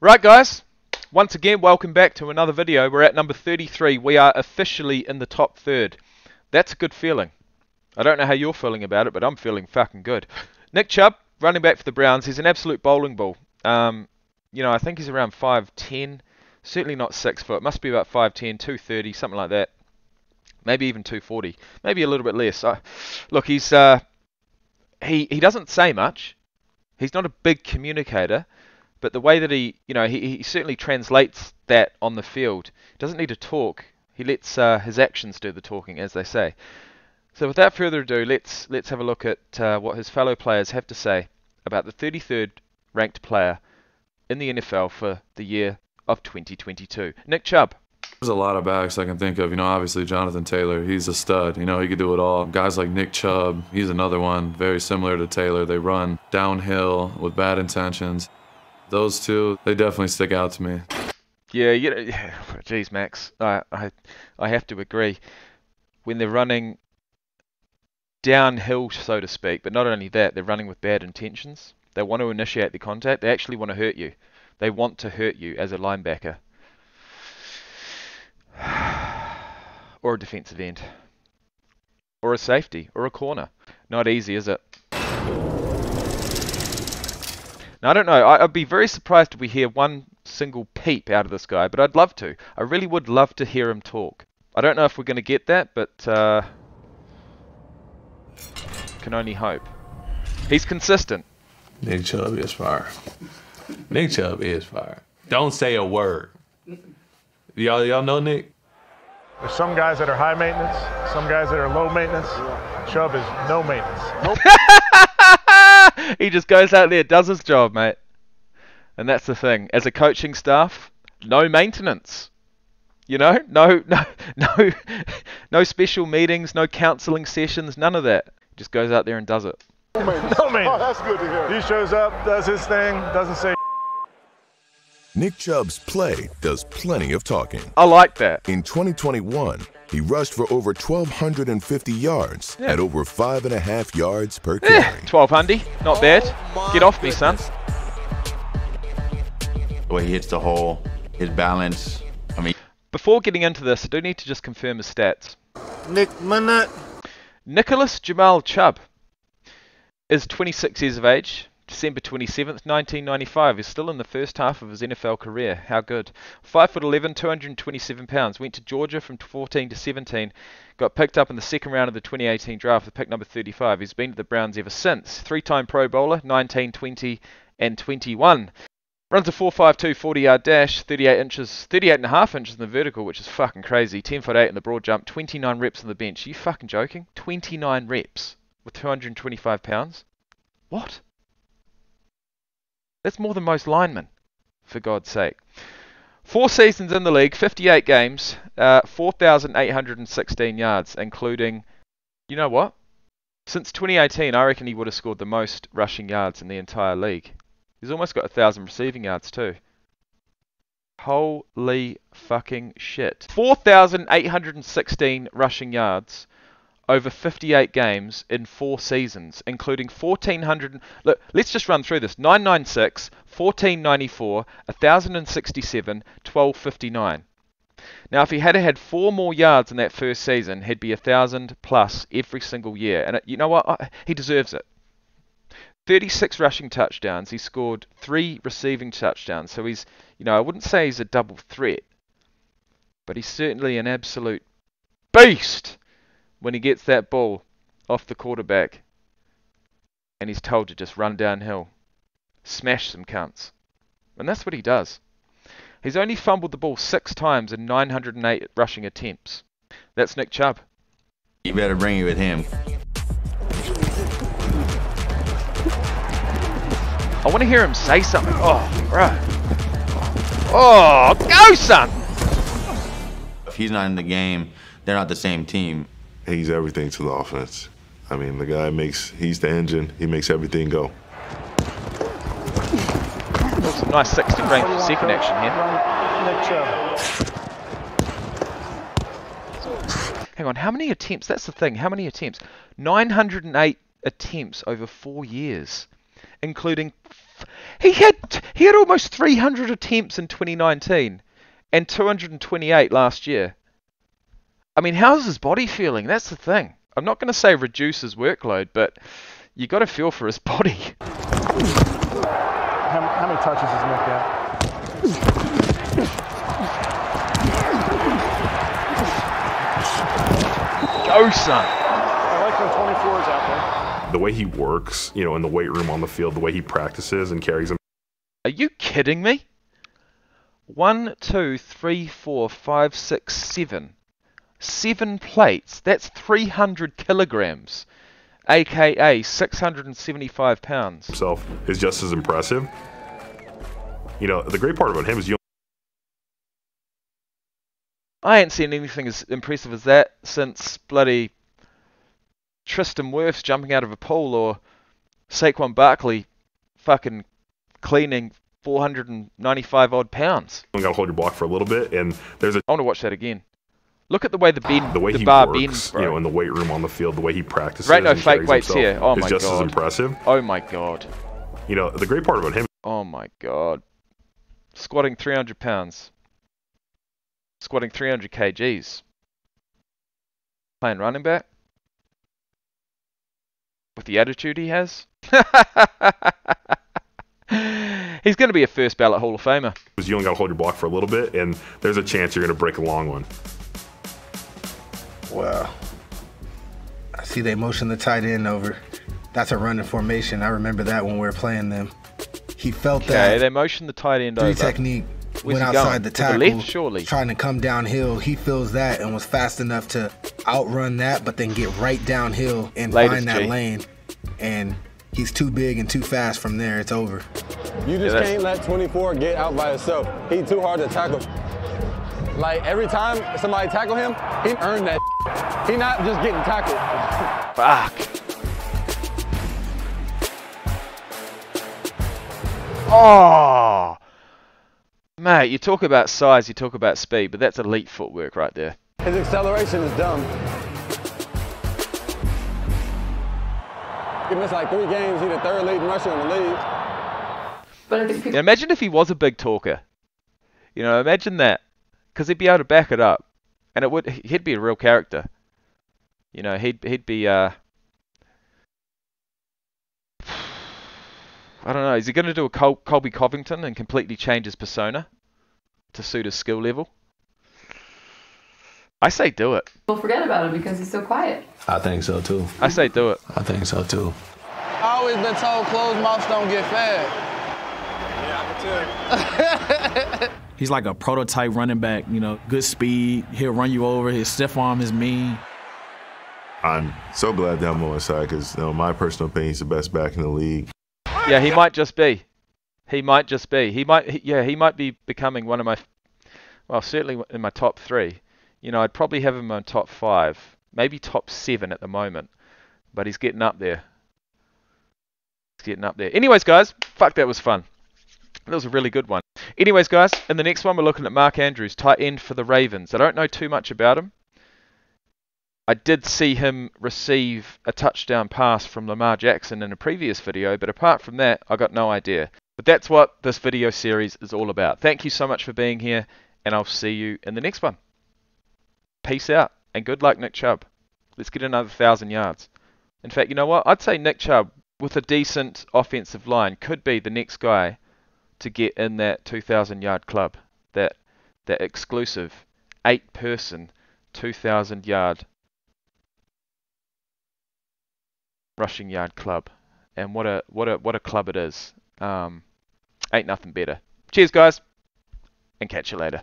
Right, guys. Once again, welcome back to another video. We're at number 33. We are officially in the top third. That's a good feeling. I don't know how you're feeling about it, but I'm feeling fucking good. Nick Chubb, running back for the Browns. He's an absolute bowling ball. Um, you know, I think he's around 5'10". Certainly not 6 foot. Must be about 5'10", 230, something like that. Maybe even 240. Maybe a little bit less. Uh, look, he's uh, he he doesn't say much. He's not a big communicator, but the way that he, you know, he, he certainly translates that on the field. He doesn't need to talk. He lets uh, his actions do the talking, as they say. So without further ado, let's let's have a look at uh, what his fellow players have to say about the 33rd ranked player in the NFL for the year of 2022. Nick Chubb. There's a lot of backs I can think of. You know, obviously Jonathan Taylor, he's a stud. You know, he could do it all. Guys like Nick Chubb, he's another one, very similar to Taylor. They run downhill with bad intentions. Those two, they definitely stick out to me. Yeah, you know, Max, I, I, I have to agree. When they're running downhill, so to speak, but not only that, they're running with bad intentions. They want to initiate the contact. They actually want to hurt you. They want to hurt you as a linebacker. or a defensive end. Or a safety. Or a corner. Not easy, is it? Now, I don't know. I, would be very surprised if we hear one single peep out of this guy, but I'd love to. I really would love to hear him talk. I don't know if we're going to get that, but uh, can only hope. He's consistent. Nick Chubb is fire. Nick Chubb is fire. Don't say a word. Y'all, y'all know Nick? There's some guys that are high maintenance, some guys that are low maintenance. Chubb is no maintenance. Nope. he just goes out there, does his job, mate. And that's the thing. As a coaching staff, no maintenance. You know, no, no, no, no special meetings, no counselling sessions, none of that. Just goes out there and does it. No maintenance. No maintenance. Oh, that's good to hear. He shows up, does his thing, doesn't say. Nick Chubb's play does plenty of talking. I like that. In 2021, he rushed for over 1,250 yards yeah. at over five and a half yards per eh, carry. Yeah, 1,200, not bad. Oh Get off goodness. me, son. The way he hits the hole, his balance. I mean, before getting into this, I do need to just confirm his stats. Nick Minute. Nicholas Jamal Chubb is 26 years of age, December 27th, 1995. He's still in the first half of his NFL career. How good. 5'11, 227 pounds. Went to Georgia from 14 to 17. Got picked up in the second round of the 2018 draft with pick number 35. He's been to the Browns ever since. Three time Pro Bowler, 19, 20, and 21. Runs a 4.52 40 yard dash, 38 inches, 38 and a half inches in the vertical, which is fucking crazy. 10 foot 8 in the broad jump, 29 reps on the bench. Are you fucking joking? 29 reps with 225 pounds? What? That's more than most linemen, for God's sake. Four seasons in the league, 58 games, uh, 4,816 yards, including, you know what? Since 2018, I reckon he would have scored the most rushing yards in the entire league. He's almost got a thousand receiving yards too. Holy fucking shit. 4,816 rushing yards over 58 games in four seasons, including 1400. Look, let's just run through this 996, 1494, 1067, 1259. Now, if he had had four more yards in that first season, he'd be a thousand plus every single year. And it, you know what? He deserves it. 36 rushing touchdowns. He scored three receiving touchdowns. So he's, you know, I wouldn't say he's a double threat, but he's certainly an absolute beast when he gets that ball off the quarterback and he's told to just run downhill, smash some cunts. And that's what he does. He's only fumbled the ball six times in 908 rushing attempts. That's Nick Chubb. You better bring it with him. I want to hear him say something. Oh, right. Oh, go, son! If he's not in the game, they're not the same team he's everything to the offense. I mean, the guy makes, he's the engine. He makes everything go. some nice 60 frames per second action here. Hang on, how many attempts? That's the thing. How many attempts? 908 attempts over four years. including he had he had almost 300 attempts in 2019 and 228 last year. I mean, how's his body feeling? That's the thing. I'm not going to say reduce his workload, but you got to feel for his body. How, how many touches has Nick got? Go, son. I like when 24 is out there. the way he works, you know, in the weight room on the field, the way he practices and carries him. Are you kidding me? One, two, three, four, five, six, seven. Seven plates. That's 300 kilograms, aka 675 pounds. himself is just as impressive. You know, the great part about him is you I ain't seen anything as impressive as that since bloody Tristan Wirfs jumping out of a pool or Saquon Barkley fucking cleaning 495 odd pounds. got to hold your block for a little bit, and there's a I want to watch that again. Look at the way the bend, the way the he bar works, bends, you know, in the weight room on the field, the way he practices. Right, no fake weights here. Oh my just as God. impressive. oh my god. You know, the great part about him Oh my god. Squatting 300 pounds. Squatting 300 kgs. Playing running back. With the attitude he has. He's going to be a first ballot Hall of Famer. you only got to hold your block for a little bit, and there's a chance you're going to break a long one. Well, I see they motion the tight end over. That's a running formation. I remember that when we were playing them. He felt Okay, that they motioned the tight end three over. technique Where's went outside going? the To the tackle, left, surely? trying to come downhill. He feels that and was fast enough to outrun that, but then get right downhill and Latest, find that G. lane. And he's too big and too fast from there. It's over. You just that's- can't let 24 get out by himself. He too hard to tackle. Like every time somebody tackle him, he earned that. He not just getting tackled. Fuck. Oh. Mate, you talk about size, you talk about speed, but that's elite footwork right there. His acceleration is dumb. He missed like three games. He the third leading rusher in the league. But I think people Yeah, imagine if he was a big talker. You know, imagine that. Because he'd be able to back it up. And it would he'd be a real character. You know, he'd he'd be uh I don't know, is he going to do a Col- Colby Covington and completely change his persona to suit his skill level? I say do it. We'll forget about him because he's so quiet. I think so too. I say do it. I think so too. I always been told closed mouths don't get fed. Yeah, I can tell. he's like a prototype running back, you know, good speed. He'll run you over. His stiff arm is mean. I'm so glad that I'm on his side because, you know, my personal opinion, he's the best back in the league. Yeah, he might just be. He might just be. He might. he- Yeah, he might be becoming one of my. Well, certainly in my top three. You know, I'd probably have him on top five, maybe top seven at the moment. But he's getting up there. He's getting up there. Anyways, guys, fuck, that was fun. That was a really good one. Anyways, guys, in the next one we're looking at Mark Andrews, tight end for the Ravens. I don't know too much about him. I did see him receive a touchdown pass from Lamar Jackson in a previous video, but apart from that, I got no idea. But that's what this video series is all about. Thank you so much for being here, and I'll see you in the next one. Peace out, and good luck, Nick Chubb. Let's get another thousand yards. In fact, you know what? I'd say Nick Chubb, with a decent offensive line, could be the next guy to get in that 2,000 yard club. That that exclusive eight person 2,000 yard rushing yard club. And what a what a what a club it is. Um, ain't nothing better. Cheers, guys, and catch you later.